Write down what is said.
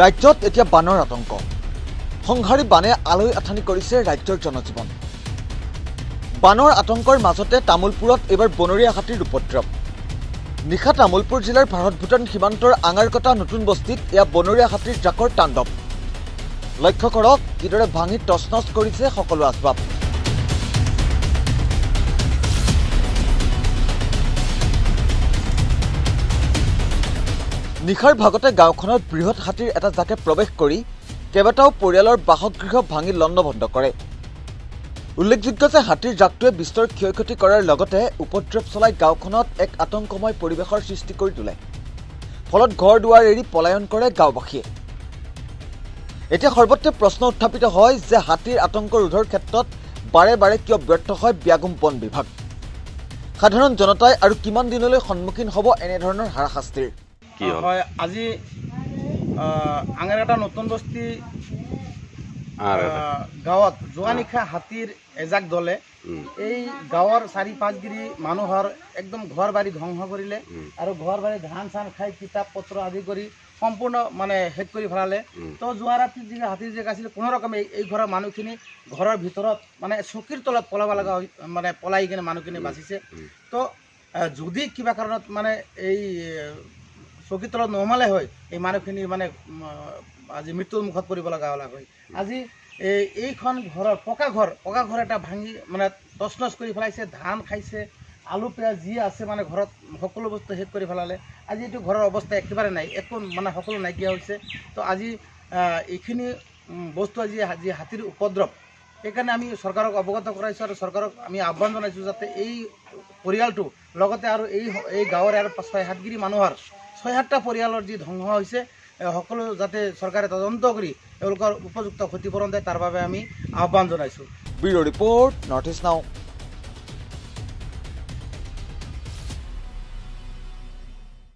ৰাজ্যত এতিয়া বানৰ আতংক। সংহাৰী বানে আলৈ আথানি কৰিছে ৰাজ্যৰ জনজীৱন। বানৰ আতংকৰ মাজতে তামোলপুৰত এইবাৰ বনৰীয়া হাতীৰ উপদ্ৰৱ। নিশা তামোলপুৰ জিলাৰ ভাৰত ভূটান সীমান্তৰ আঙাৰকটা নতুন বস্তিত এয়া বনৰীয়া হাতীৰ জাকৰ তাণ্ডৱ। লক্ষ্য কৰক কিদৰে ভাঙি তচনচ কৰিছে সকলো আচবাব নিশাৰ ভাগতে গাঁওখনত বৃহৎ হাতীৰ এটা জাকে প্ৰৱেশ কৰি কেইবাটাও পৰিয়ালৰ বাসগৃহ ভাঙি লণ্ডভণ্ড কৰে। উল্লেখযোগ্য যে হাতীৰ জাকটোৱে বিস্তৰ ক্ষয় ক্ষতি কৰাৰ লগতে উপদ্ৰৱ চলাই গাঁওখনত এক আতংকময় পৰিৱেশৰ সৃষ্টি কৰি তোলে। ফলত ঘৰ দুৱাৰ এৰি পলায়ন কৰে গাঁওবাসীয়ে। এতিয়া সৰ্বত্ৰে প্ৰশ্ন উত্থাপিত হয় যে হাতীৰ আতংক ৰোধৰ ক্ষেত্ৰত বাৰে বাৰে কিয় ব্যৰ্থ হয় ব্যাগুম বন বিভাগ? সাধাৰণ জনতাই আৰু কিমান দিনলৈ সন্মুখীন হ'ব এনেধৰণৰ হাৰাশাস্তিৰ? কি হ'ল হয় আজি আঙেৰটা নতুন বস্তি গাঁৱত যোৱা নিশা হাতীৰ এজাক দলে এই গাঁৱৰ চাৰি পাঁচগিৰি মানুহৰ একদম ঘৰ বাৰী ধ্বংস কৰিলে। আৰু ঘৰ বাৰী ধান চান খাই কিতাপ পত্ৰ আদি কৰি সম্পূৰ্ণ মানে শেষ কৰি পেলালে উম। তো যোৱা ৰাতি যি হাতীৰ জেগা আছিল কোনো ৰকমে এই- ঘৰৰ মানুহখিনি ঘৰৰ ভিতৰত মানে চকীৰ তলত পলাব লগা হৈ মানে পলাই কিনে মানুহখিনি বাচিছে। তো যদি কিবা কাৰণত মানে এই চকীৰ তলত নমালে হয়। এই মানুহখিনি মানে আজি মৃত্যুৰ মুখত পৰিব লগা হ'লা হয় আজি এই এইখন ঘৰৰ পকা ঘৰ পকা ঘৰ এটা ভাঙি মানে তচনচ কৰি পেলাইছে ধান খাইছে আলু পিঁয়াজ যি আছে মানে ঘৰত সকলো বস্তু শেষ কৰি পেলালে। আজি এইটো ঘৰৰ অৱস্থা একেবাৰে নাই একো মানে সকলো নাইকিয়া হৈছে। তো আজি এইখিনি বস্তু আজি যি হাতীৰ উপদ্ৰৱ। সেইকাৰণে আমি চৰকাৰক অৱগত কৰাইছোঁ আৰু চৰকাৰক আমি আহ্বান জনাইছোঁ যাতে এই পৰিয়ালটো লগতে আৰু এই এই গাঁৱৰে আৰু ছয় সাতগিৰি মানুহৰ ছয় সাতটা পৰিয়ালৰ যি ধ্বংস হৈছে সকলো যাতে চৰকাৰে তদন্ত কৰি তেওঁলোকৰ উপযুক্ত ক্ষতিপূৰণ দিয়ে তাৰ বাবে আমি আহ্বান জনাইছোঁ। নৰ্থ ইষ্ট নাও।